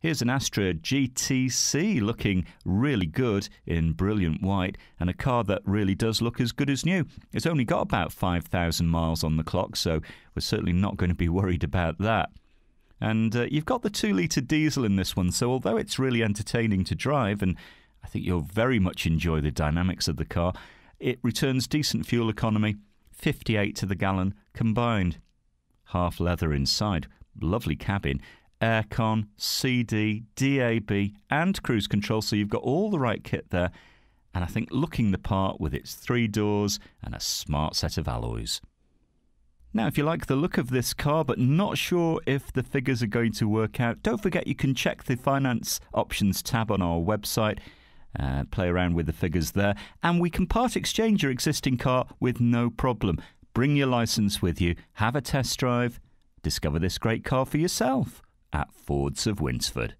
Here's an Astra GTC looking really good in brilliant white and a car that really does look as good as new. It's only got about 5,000 miles on the clock, so we're certainly not going to be worried about that. And uh, you've got the 2 litre diesel in this one, so although it's really entertaining to drive, and I think you'll very much enjoy the dynamics of the car, it returns decent fuel economy, 58 to the gallon combined. Half leather inside, lovely cabin, aircon, CD, DAB, and cruise control. So you've got all the right kit there. And I think looking the part with its three doors and a smart set of alloys. Now, if you like the look of this car but not sure if the figures are going to work out, don't forget you can check the finance options tab on our website. Uh, play around with the figures there, and we can part exchange your existing car with no problem. Bring your license with you, have a test drive, discover this great car for yourself at Fords of Winsford.